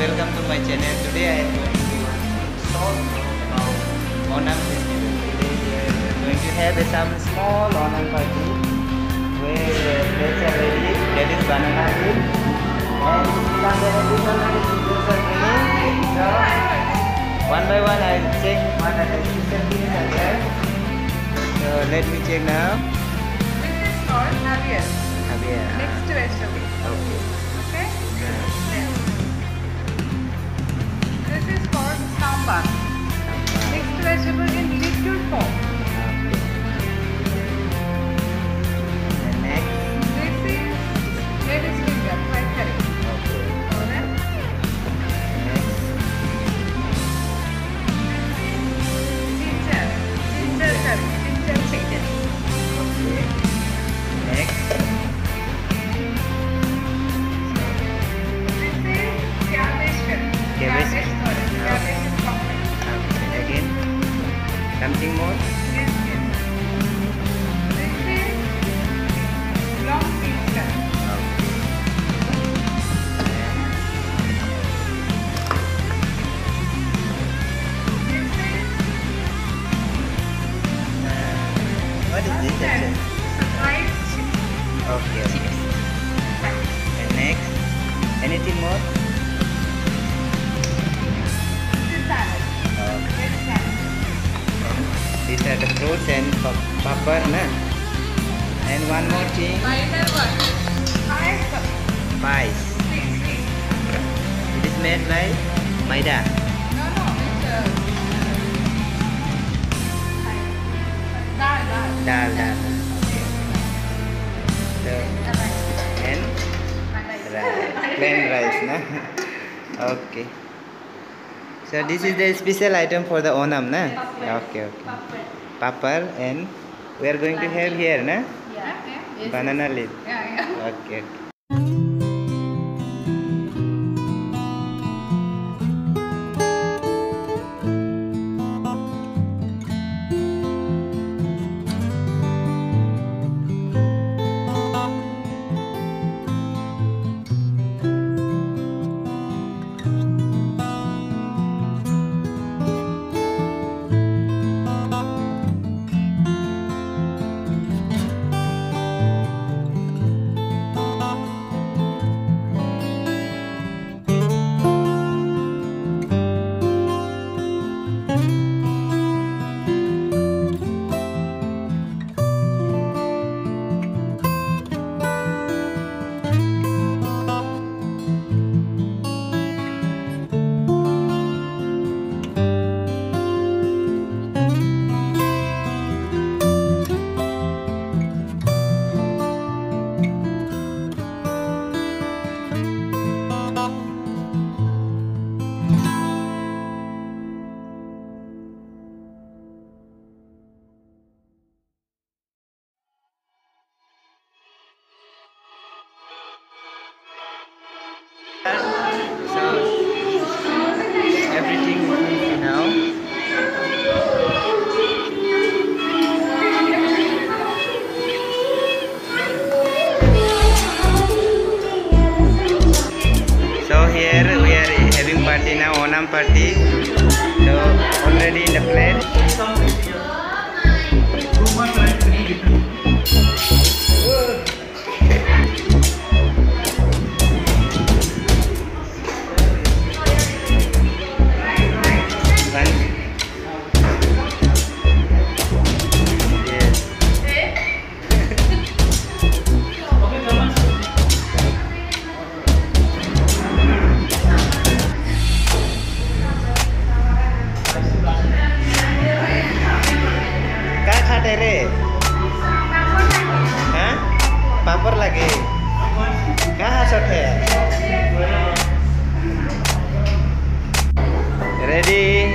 my channel. Today I am going to talk about Onam festival. Today we are going to have some small Onam party where plates are ready. That is banana leaf. And some relatives already children are bringing. So one by one I will check what are the things are there. So let me check now. This is called avial. avial. Ah. Mixed vegetable. Okay. Okay? Mixed Something more. Yes, yes. This is long bean curry. What is this actually? fried chicken. Okay. okay. And next. Anything more? These are the fruits and papar, na? And one more thing. Pies. Please. It is made by Maida. No, no, it's uh, dal, dal. Dal, dal. And rice. Plain rice, na? Okay. So this is the special item for the Onam, na? Okay, okay. Papar and we are going to have here, na? Yeah. Banana leaf. Yeah, yeah. Okay, okay. Everything now. So here we are having party now, Onam party. So already in the plate. Rere? Hah? Papor lagi. Kah sothe? Ya? Ready?